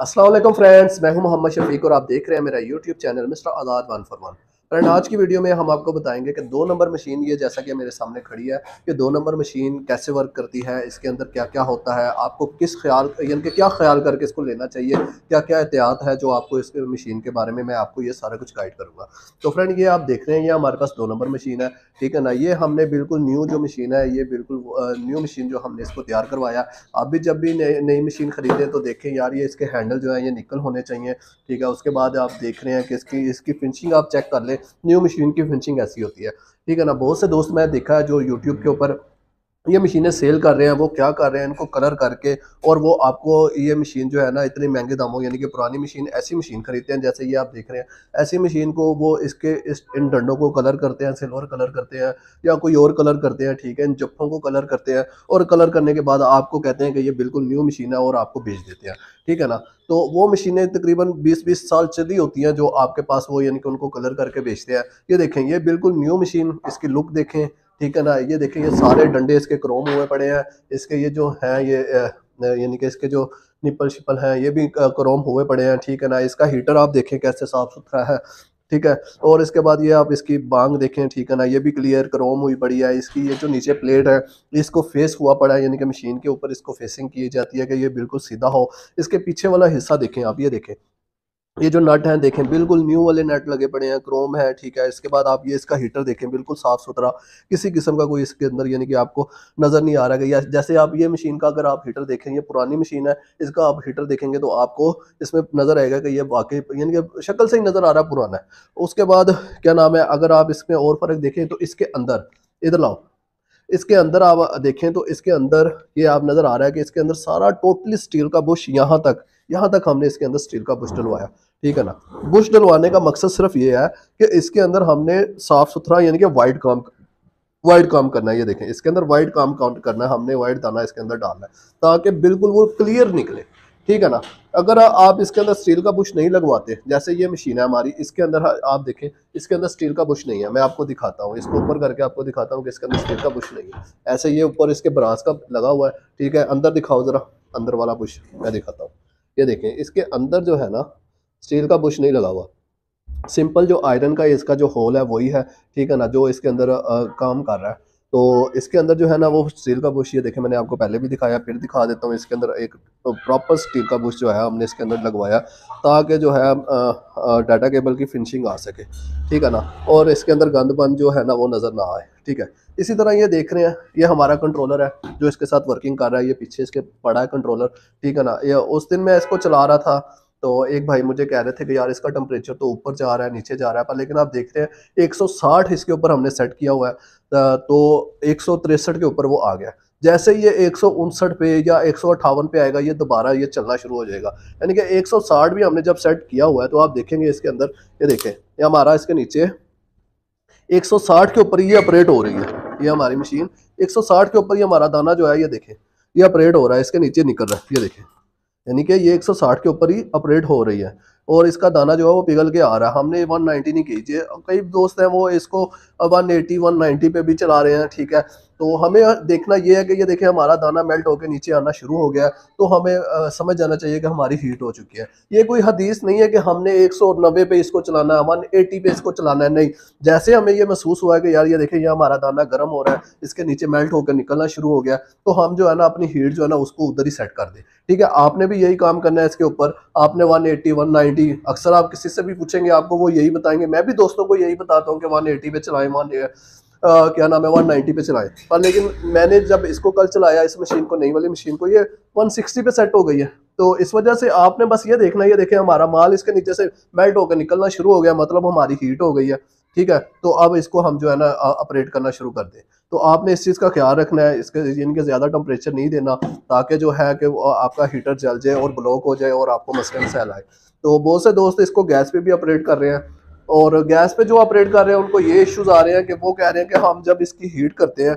Aslam friends, मैं हूँ मोहम्मद शफीक और आप देख रहे हैं मेरा YouTube channel mister Azad one for one. Friend आज की वीडियो में हम आपको बताएँगे कि दो नंबर मशीन ये जैसा कि मेरे सामने खड़ी है, कि दो नंबर मशीन कैसे वर्क करती है, इसके अंदर क्या क्या होता है, आपको किस ख्याल, यानी कि क्या ख्याल करके इसको लेना चाहिए क्या क्या एहतियात है जो आपको इस मशीन के बारे में मैं आपको ये सारा कुछ गाइड करूँगा। तो फ्रेंड ये आप देख रहे हैं, ये हमारे पास दो नंबर मशीन है, ठीक है ना? ये हमने बिल्कुल न्यू जो मशीन है, ये बिल्कुल न्यू मशीन जो हमने इसको तैयार करवाया आप भी जब भी नई मशीन ख़रीदें तो देखें, यार ये इसके हैंडल जो है, ये निकल होने चाहिए, ठीक है? उसके बाद आप देख रहे हैं कि इसकी इसकी फिनिशिंग आप चेक कर लें न्यू मशीन की फिनिशिंग ऐसी होती है। ठीक है ना? बहुत से दोस्त मैं देखा है जो यूट्यूब के ऊपर ये मशीनें सेल कर रहे हैं, वो क्या कर रहे हैं, इनको कलर करके और वो आपको ये मशीन जो है ना इतने महँगे दामों यानी कि पुरानी मशीन ऐसी मशीन खरीदते हैं जैसे ये आप देख रहे हैं। ऐसी मशीन को वो इसके इस इन डंडों को कलर करते हैं, सिल्वर कलर करते हैं या कोई और कलर करते हैं, ठीक है, इन जप्फों को कलर करते हैं और कलर करने के बाद आपको कहते हैं कि ये बिल्कुल न्यू मशीन है और आपको भेज देते हैं, ठीक है ना। तो वो मशीनें तकरीबन 20-20 साल चली होती हैं जो आपके पास वो यानी कि उनको कलर करके बेचते हैं। ये देखें, ये बिल्कुल न्यू मशीन, इसकी लुक देखें ठीक है ना? ये देखिए ये सारे डंडे इसके क्रोम हुए पड़े हैं। इसके ये जो हैं, ये यानी कि इसके जो निपल शिपल हैं, ये भी क्रोम हुए पड़े हैं, ठीक है ना? इसका हीटर आप देखें कैसे साफ़ सुथरा है, ठीक है? और इसके बाद ये आप इसकी बांग देखें, ठीक है ना? ये भी क्लियर क्रोम हुई पड़ी है। इसकी ये जो नीचे प्लेट है, इसको फेस हुआ पड़ा है, यानी कि मशीन के ऊपर इसको फेसिंग की जाती है कि ये बिल्कुल सीधा हो। इसके पीछे वाला हिस्सा देखें आप, ये देखें। ये जो नट हैं, देखें, बिल्कुल न्यू वाले नट लगे पड़े हैं, क्रोम है, ठीक है, इसके बाद आप ये इसका हीटर देखें, बिल्कुल साफ़ सुथरा किसी किस्म का कोई इसके अंदर यानी कि आपको नज़र नहीं आ रहा है, या जैसे आप ये मशीन का अगर आप हीटर देखें, ये पुरानी मशीन है, इसका आप हीटर देखेंगे तो आपको इसमें नज़र आएगा कि ये वाकई यानी कि शक्ल से ही नज़र आ रहा है पुराना है। उसके बाद क्या नाम है, अगर आप इसमें और फ़र्क देखें तो इसके अंदर, इधर लाओ, इसके अंदर आप देखें तो इसके अंदर ये आप नज़र आ रहा है कि इसके अंदर सारा टोटली स्टील का बुश यहाँ तक यहाँ तक हमने इसके अंदर स्टील का बुश डलवाया, ठीक है ना? बुश डलवाने का मकसद सिर्फ़ ये है कि इसके अंदर हमने साफ़ सुथरा, यानी कि वाइट काम वाइट काम करना है, ये देखें, इसके अंदर वाइट काम काउंट करना है, हमने वाइट दाना इसके अंदर डालना है, ताकि बिल्कुल वो क्लियर निकले, ठीक है ना? अगर आप इसके अंदर स्टील का बुश नहीं लगवाते, जैसे ये मशीन है हमारी, इसके अंदर आप देखें, इसके अंदर स्टील का बुश नहीं है, मैं आपको दिखाता हूँ, इसको ऊपर करके आपको दिखाता हूँ कि इसके अंदर स्टील का बुश नहीं है, ऐसे ये ऊपर इसके ब्रांस का लगा हुआ है, ठीक है? अंदर दिखाओ ज़रा, अंदर वाला बुश, मैं दिखाता हूँ। ये देखें इसके अंदर जो है ना स्टील का बुश नहीं लगा हुआ। सिंपल जो आयरन का इसका जो होल है वही है ठीक है ना जो इसके अंदर आ, काम कर रहा है। तो इसके अंदर जो है ना, वो स्टील का बुश, ये देखे मैंने आपको पहले भी दिखाया, फिर दिखा देता हूँ। इसके अंदर एक प्रॉपर स्टील का बुश जो है, हमने इसके अंदर लगवाया ताकि जो है डाटा केबल की फिनिशिंग आ सके। ठीक है ना? और इसके अंदर गंद बंद जो है ना, वो नज़र ना आए। ठीक है? इसी तरह ये देख रहे हैं, ये हमारा कंट्रोलर है, जो इसके साथ वर्किंग कर रहा है, ये पीछे इसके पड़ा है कंट्रोलर ठीक है ना? ये उस दिन मैं इसको चला रहा था तो एक भाई मुझे कह रहे थे कि यार, इसका टेम्परेचर तो ऊपर जा रहा है, नीचे जा रहा है, पर लेकिन आप देख रहे हैं 160 इसके ऊपर हमने सेट किया हुआ है। तो एक के ऊपर वो आ गया। जैसे ये एक पे या एक पे आएगा, ये दोबारा ये चलना शुरू हो जाएगा। यानी कि 160 भी हमने जब सेट किया हुआ है तो आप देखेंगे इसके अंदर, ये देखें, ये हमारा इसके नीचे 160 के ऊपर ये ऑपरेट हो रही है, ये हमारी मशीन। 160 के ऊपर ये हमारा दाना जो है, ये देखें, ये ऑपरेट हो रहा है, इसके नीचे निकल रहा है, ये देखें। यानी कि ये 160 के ऊपर ही ऑपरेट हो रही है। और इसका दाना जो है वो पिघल के आ रहा है। हमने 190 नहीं कीजिए कई दोस्त हैं वो इसको 180 190 पे भी चला रहे हैं ठीक है? तो हमें देखना ये है कि ये देखें हमारा दाना मेल्ट होकर नीचे आना शुरू हो गया है। तो हमें आ, समझ जाना चाहिए कि हमारी हीट हो चुकी है। ये कोई हदीस नहीं है कि हमने 190 पे इसको चलाना है 180 पे इसको चलाना है नहीं। जैसे हमें ये महसूस हुआ है कि यार ये देखें ये हमारा दाना गर्म हो रहा है इसके नीचे मेल्ट होकर निकलना शुरू हो गया तो हम जो है ना अपनी हीट जो है ना उसको उधर ही सेट कर दें। ठीक है? आपने भी यही काम करना है इसके ऊपर। आपने वन एट्टी अक्सर आप किसी से भी पूछेंगे, आपको वो यही बताएँगे। मैं भी दोस्तों को यही बताता हूँ कि वन एटी पे चलाएँ, वन क्या नाम है, वन नाइन्टी पे चलाएँ। पर लेकिन मैंने जब इसको कल चलाया, इस मशीन को, नई वाली मशीन को, ये वन सिक्सटी पे सेट हो गई है। तो इस वजह से आपने बस ये देखना, ये देखें, हमारा माल इसके नीचे से मेल्ट होकर निकलना शुरू हो गया मतलब हमारी हीट हो गई है। ठीक है? तो अब इसको हम जो है ना ऑपरेट करना शुरू कर दें। तो आपने इस चीज़ का ख्याल रखना है, इसके यानी कि ज़्यादा टेम्परेचर नहीं देना, ताकि जो है कि आपका हीटर जल जाए और ब्लॉक हो जाए और आपको मसलन आए। तो बहुत से दोस्त इसको गैस पे भी ऑपरेट कर रहे हैं और गैस पे जो ऑपरेट कर रहे हैं, उनको ये इश्यूज़ आ रहे हैं कि वो कह रहे हैं कि हम जब इसकी हीट करते हैं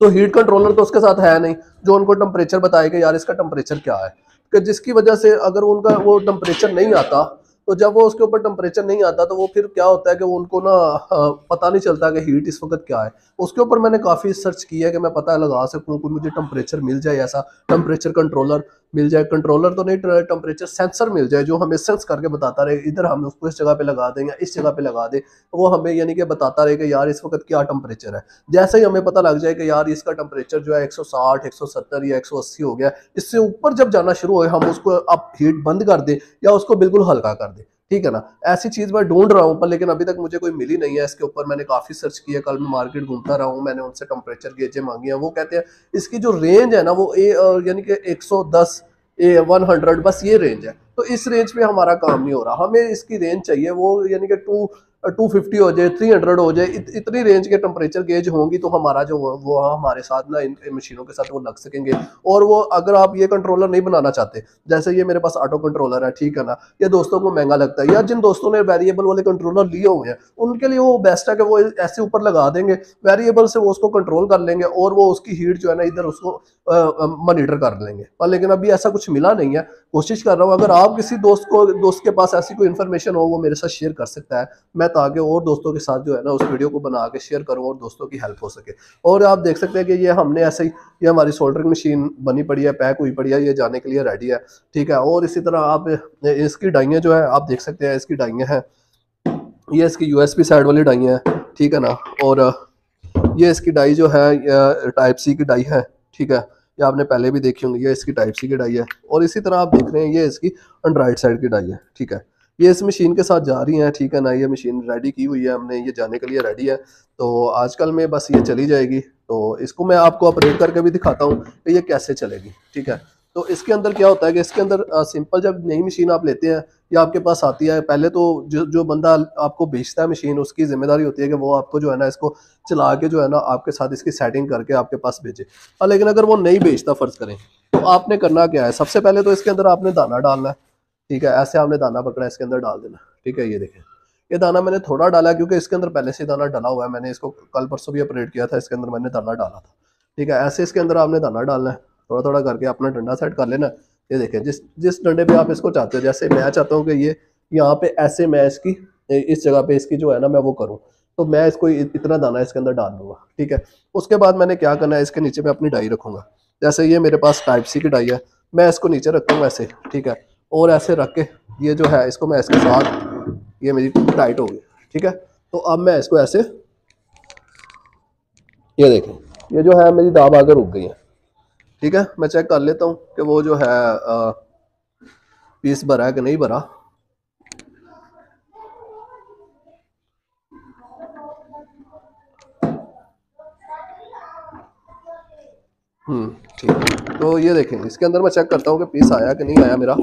तो हीट कंट्रोलर तो उसके साथ है नहीं, जो उनको टेम्परेचर बताएगा यार इसका टेम्परेचर क्या है? कि जिसकी वजह से अगर उनका वो टेम्परेचर नहीं आता तो जब वो उसके ऊपर टेम्परेचर नहीं आता तो वो फिर क्या होता है कि वो उनको ना पता नहीं चलता कि हीट इस वक्त क्या है। उसके ऊपर मैंने काफ़ी सर्च किया है कि मैं पता लगा सकूँ, कोई मुझे टेम्परेचर मिल जाए ऐसा टेम्परेचर कंट्रोलर मिल जाए कंट्रोलर तो नहीं टेम्परेचर सेंसर मिल जाए, जो हमें सेंस करके बताता रहे, इधर हम उसको इस जगह पे लगा दें या इस जगह पे लगा दें, वो हमें यानी कि बताता रहे कि यार इस वक्त क्या टेम्परेचर है। जैसे ही हमें पता लग जाए कि यार इसका टेम्परेचर जो है 160 170 या 180 हो गया, इससे ऊपर जब जाना शुरू हो, हम उसको अब हीट बंद कर दें या उसको बिल्कुल हल्का कर दें। ठीक है ना ऐसी चीज़ मैं ढूंढ रहा हूँ पर लेकिन अभी तक मुझे कोई मिली नहीं है इसके ऊपर मैंने काफ़ी सर्च किया कल मैं मार्केट घूमता रहा हूँ मैंने उनसे टेम्परेचर गेजे मांगी है वो कहते हैं इसकी जो रेंज है ना वो ए यानी कि 110 ए 100 बस ये रेंज है तो इस रेंज पे हमारा काम नहीं हो रहा हमें इसकी रेंज चाहिए वो यानी कि टू टू फिफ्टी हो जाए थ्री हंड्रेड हो जाए इत, इतनी रेंज के टेम्परेचर गेज होंगी तो हमारा जो वो हमारे साथ ना इन मशीनों के साथ वो लग सकेंगे। और वो अगर आप ये कंट्रोलर नहीं बनाना चाहते जैसे ये मेरे पास ऑटो कंट्रोलर है ठीक है ना? ये दोस्तों को महँगा लगता है या जिन दोस्तों ने वेरिएबल वाले कंट्रोलर लिए हुए हैं उनके लिए वो बेस्ट है कि वो ऐसे ऊपर लगा देंगे वेरिएबल से वो उसको कंट्रोल कर लेंगे और वो उसकी हीट जो है ना इधर उसको मॉनिटर कर लेंगे। पर लेकिन अभी ऐसा कुछ मिला नहीं है। कोशिश कर रहा हूँ अगर आप किसी दोस्त को दोस्त के पास ऐसी कोई इन्फॉर्मेशन हो वो मेरे साथ शेयर कर सकता है। मैं ताकि और दोस्तों के साथ जो है ना उस वीडियो को बना के शेयर करूँ और दोस्तों की हेल्प हो सके। और आप देख सकते हैं कि ये हमने ऐसे ही, ये हमारी सोल्डरिंग मशीन बनी पड़ी है पैक हुई पड़ी है, ये जाने के लिए रेडी है, ठीक है? और इसी तरह आप, इसकी डाइयाँ जो है, आप देख सकते हैं इसकी डाइयाँ हैं। ये इसकी यू साइड वाली डाइयाँ हैं, ठीक है ना? और, ये इसकी डाई जो है टाइप सी की डाई है, ठीक है? ये आपने पहले भी देखी होंगी, ये इसकी टाइप सी की डाई है। और इसी तरह आप देख रहे हैं, ये इसकी एंड्रॉइड साइड की डाई है, ठीक है? ये इस मशीन के साथ जा रही हैं ठीक है ना ये मशीन रेडी की हुई है हमने ये जाने के लिए रेडी है। तो आजकल में बस ये चली जाएगी। तो इसको मैं आपको ऑपरेट करके भी दिखाता हूँ कि ये कैसे चलेगी ठीक है। तो इसके अंदर क्या होता है कि इसके अंदर आ, सिंपल जब नई मशीन आप लेते हैं या आपके पास आती है पहले तो जो जो बंदा आपको बेचता है मशीन उसकी ज़िम्मेदारी होती है कि वो आपको जो है ना इसको चला के जो है ना आपके साथ इसकी सेटिंग करके आपके पास भेजे। लेकिन अगर वो नहीं बेचता फ़र्ज़ करें तो आपने करना क्या है? सबसे पहले तो इसके अंदर आपने दाना डालना है। ठीक है, ऐसे आपने दाना पकड़ा, इसके अंदर डाल देना। ठीक है, ये देखें। ये दाना मैंने थोड़ा डाला क्योंकि इसके अंदर पहले से दाना डाला हुआ है। मैंने इसको कल परसों भी ऑपरेट किया था, इसके अंदर मैंने दाना डाला था। ठीक है, ऐसे इसके अंदर आपने दाना डालना है। थोड़ा थोड़ा करके अपना डंडा सेट कर लेना। ये देखें, जिस जिस डंडे पे आप इसको चाहते हो, जैसे मैं चाहता हूँ कि ये यहाँ पे ऐसे मैं इसकी, इस जगह पे इसकी जो है ना, मैं वो करूँ। तो मैं इसको इतना दाना इसके अंदर डाल दूँगा। ठीक है, उसके बाद मैंने क्या करना है, इसके नीचे मैं अपनी डाई रखूँगा। जैसे ये मेरे पास टाइप सी की डाई है, मैं इसको नीचे रखूँगा ऐसे। ठीक है और ऐसे रख के ये जो है इसको मैं इसके साथ ये मेरी टाइट हो गई ठीक है? तो अब मैं इसको ऐसे ये देखें ये जो है मेरी दाब आगे रुक गई है ठीक है? मैं चेक कर लेता हूँ कि वो जो है आ, पीस भरा है कि नहीं भरा। हम्म ठीक। तो ये देखें इसके अंदर मैं चेक करता हूँ कि पीस आया कि नहीं आया मेरा।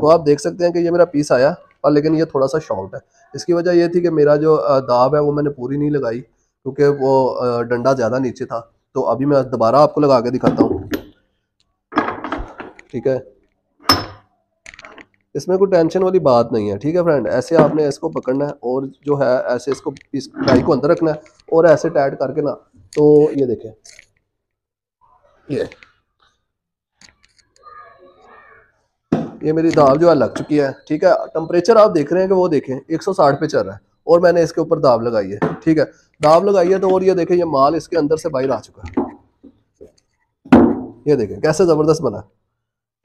तो आप देख सकते हैं कि ये मेरा पीस आया और लेकिन ये थोड़ा सा शॉर्ट है। इसकी वजह ये थी कि मेरा जो दाब है वो मैंने पूरी नहीं लगाई, क्योंकि वो डंडा ज़्यादा नीचे था। तो अभी मैं दोबारा आपको लगा के दिखाता हूँ। ठीक है? इसमें कोई टेंशन वाली बात नहीं है, ठीक है फ्रेंड ऐसे आपने इसको पकड़ना है और जो है, ऐसे इसको इस डाई को अंदर रखना है और ऐसे टाइट करके ना तो ये देखें। ये। ये मेरी दाल जो है लग चुकी है ठीक है? टेम्परेचर आप देख रहे हैं कि वो देखें 160 पे चल रहा है और मैंने इसके ऊपर दाब लगाई है ठीक है? दाब लगाई है तो और ये देखें ये माल इसके अंदर से बाहर आ चुका है। ये देखें कैसे ज़बरदस्त बना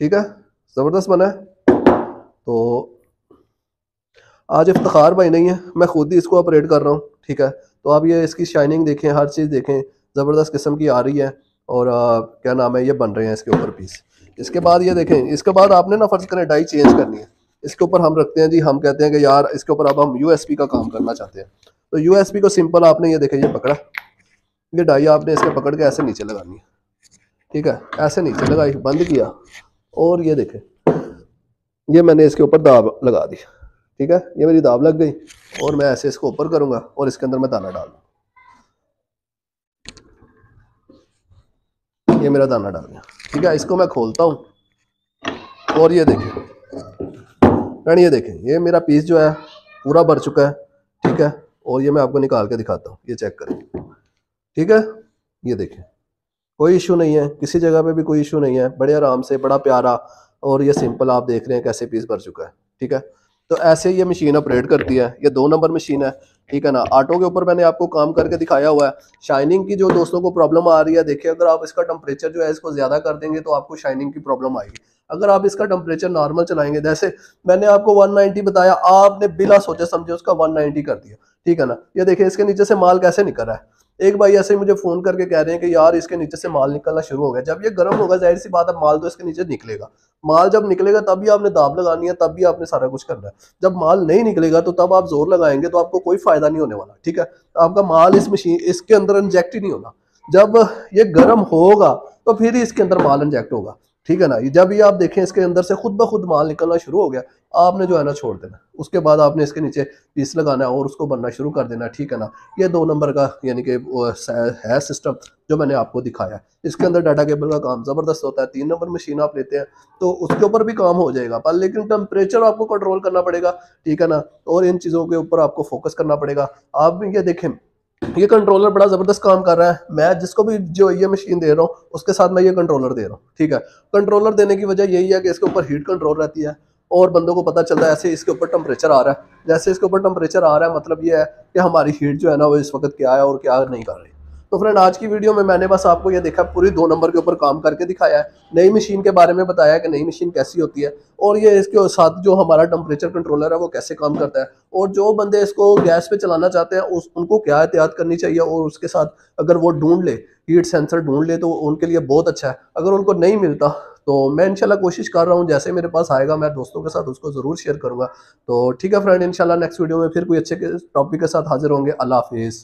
ठीक है? ज़बरदस्त बना है। तो आज इफ्तार भाई नहीं है मैं खुद ही इसको ऑपरेट कर रहा हूँ ठीक है? तो आप ये इसकी शाइनिंग देखें हर चीज़ देखें ज़बरदस्त किस्म की आ रही है और आ, क्या नाम है ये बन रहे हैं इसके ऊपर पीस इसके बाद ये देखें, इसके बाद आपने ना फ़र्ज़ करें डाई चेंज करनी है। इसके ऊपर हम रखते हैं जी, हम कहते हैं कि यार इसके ऊपर अब हम यू का काम करना चाहते हैं। तो यू को सिंपल आपने ये देखें, ये पकड़ा। ये डाई आपने इसके पकड़ के ऐसे नीचे लगानी है। ठीक है? ऐसे नीचे लगाई बंद किया। और ये देखें, ये मैंने इसके ऊपर दाब लगा दी। ठीक है? ये मेरी दाब लग गई और मैं ऐसे इसको ऊपर करूँगा और इसके अंदर मैं दाना डाल ये मेरा दाना डाल गया ठीक है, इसको मैं खोलता हूँ। और ये देखें। फ्रेंड ये देखें। ये मेरा पीस जो है, पूरा भर चुका है। ठीक है, और ये मैं आपको निकाल के दिखाता हूँ। ये चेक करें। ठीक है, ये देखें। कोई इशू नहीं है। किसी जगह पे भी कोई इशू नहीं है। बड़े आराम से, बड़ा प्यारा और ये सिंपल आप देख रहे हैं कैसे पीस भर चुका है। ठीक है तो ऐसे ये मशीन ऑपरेट करती है। ये दो नंबर मशीन है। ठीक है ना? आटो के ऊपर मैंने आपको काम करके दिखाया हुआ है। शाइनिंग की जो दोस्तों को प्रॉब्लम आ रही है, देखिए, अगर आप इसका टेम्परेचर जो है इसको ज़्यादा कर देंगे तो आपको शाइनिंग की प्रॉब्लम आएगी। अगर आप इसका टेम्परेचर नॉर्मल चलाएँगे, जैसे मैंने आपको 190 बताया, आपने बिना सोचे समझे उसका 190 कर दिया। ठीक है ना? ये देखिए, इसके नीचे से माल कैसे निकल रहा है? एक भाई ऐसे मुझे फ़ोन करके कह रहे हैं कि यार इसके नीचे से माल निकलना शुरू हो गया। जब ये गर्म होगा ज़ाहिर सी बात है, माल तो इसके नीचे निकलेगा। माल जब निकलेगा तभी आपने दाब लगानी है, तब भी आपने सारा कुछ करना है। जब माल नहीं निकलेगा तो तब आप ज़ोर लगाएँगे तो आपको कोई फ़ायदा नहीं होने वाला, ठीक है? आपका माल इस मशीन, इसके अंदर इंजेक्ट ही नहीं होना जब ये गर्म होगा तो फिर ही इसके अंदर माल इंजेक्ट होगा, ठीक है ना? जब ये आप देखें, इसके अंदर से खुद ब खुद माल निकलना शुरू हो गया आपने जो है ना छोड़ देना। उसके बाद आपने इसके नीचे पीस लगाना है और उसको बनना शुरू कर देना, ठीक है ना? ये दो नंबर का यानी कि है सिस्टम जो मैंने आपको दिखाया। इसके अंदर डाटा केबल का काम ज़बरदस्त होता है। तीन नंबर मशीन आप लेते हैं तो उसके ऊपर भी काम हो जाएगा। पर लेकिन टेम्परेचर आपको कंट्रोल करना पड़ेगा, ठीक है ना? और इन चीज़ों के ऊपर आपको फोकस करना पड़ेगा। आप ये देखें, ये कंट्रोलर बड़ा ज़बरदस्त काम कर रहा है। मैं जिसको भी जो ये मशीन दे रहा हूँ, उसके साथ मैं ये कंट्रोलर दे रहा हूँ, ठीक है? कंट्रोलर देने की वजह यही है कि इसके ऊपर हीट कंट्रोल रहती है। और बंदों को पता चलता है, ऐसे इसके ऊपर टेम्परेचर आ रहा है। जैसे इसके ऊपर टेम्परेचर आ रहा है मतलब ये है कि हमारी हीट जो है ना, वो इस वक्त क्या है और क्या नहीं कर रही। तो फ्रेंड आज की वीडियो में मैंने बस आपको ये देखा, पूरी दो नंबर के ऊपर काम करके दिखाया है। नई मशीन के बारे में बताया कि नई मशीन कैसी होती है और ये इसके साथ जो हमारा टेम्परेचर कंट्रोलर है, वो कैसे काम करता है। और जो बंदे इसको गैस पे चलाना चाहते हैं, उस, उनको क्या एहतियात करनी चाहिए और उसके साथ अगर वो ढूंढ ले हीट सेंसर ढूंढ ले तो उनके लिए बहुत अच्छा है। अगर उनको नहीं मिलता तो मैं इनशाला कोशिश कर रहा हूँ, जैसे मेरे पास आएगा मैं दोस्तों के साथ उसको ज़रूर शेयर करूँगा। तो ठीक है फ्रेंड इनशाला नेक्स्ट वीडियो में फिर कोई अच्छे टॉपिक के साथ हाजिर होंगे। अल्लाह हाफिज़।